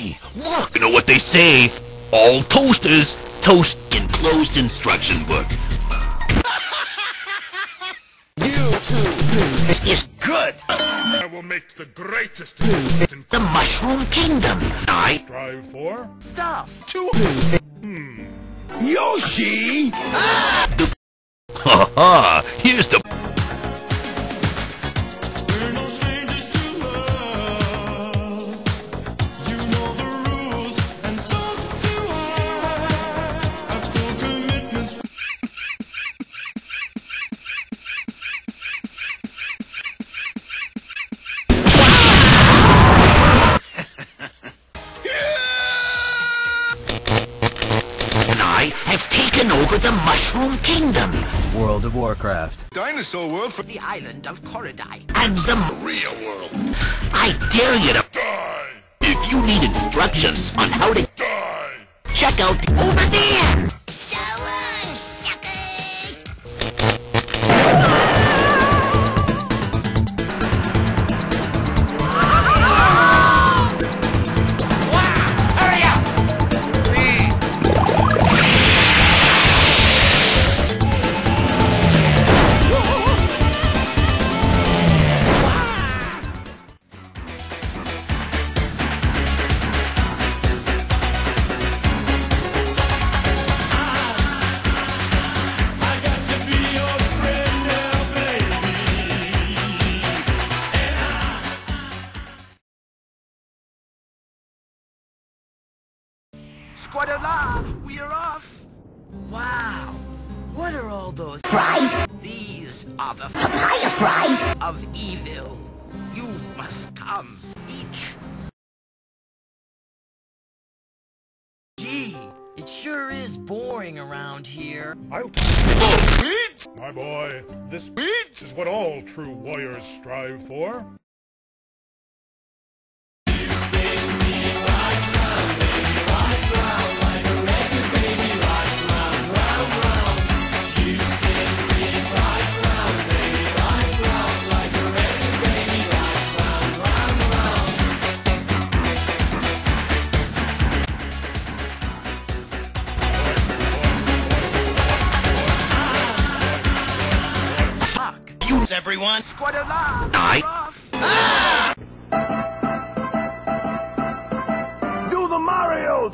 Yoshi, look! You know what they say? All toasters toast in closed instruction book. This is good. I will make the greatest hmm. in The Mushroom Kingdom. I strive for. stuff. Two. Hmm. Yoshi! Ah! Ha ha! I have taken over the Mushroom Kingdom World of Warcraft. Dinosaur world for the island of Korodai and the Maria world. I dare you to. Die! If you need instructions on how to Die! check out over there. Squadala, we are off. Wow, what are all those? Fries, These are the papaya fries. of evil. You must come each. Gee, it sure is boring around here. I'll My boy, this beat is what all true warriors strive for. You, everyone. Squadala, I off. Do the Marios!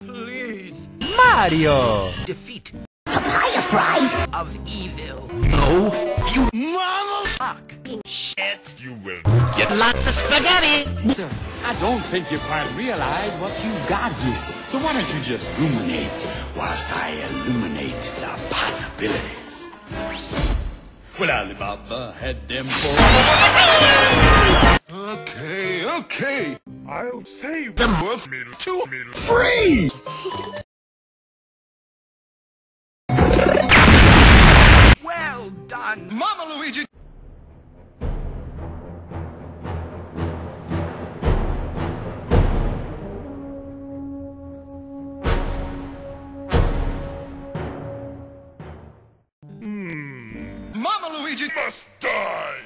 Please Mario! defeat Papaya of evil. No, you mama fuck. Shit. You will. Get lots of spaghetti. Sir, I don't think you quite realize what you've got here. So why don't you just ruminate whilst I illuminate the possibilities? Well, Alibaba had them for... Okay, okay. I'll save The world meal two meal. Free! Mama Luigi! Hmm. Mama Luigi Must die!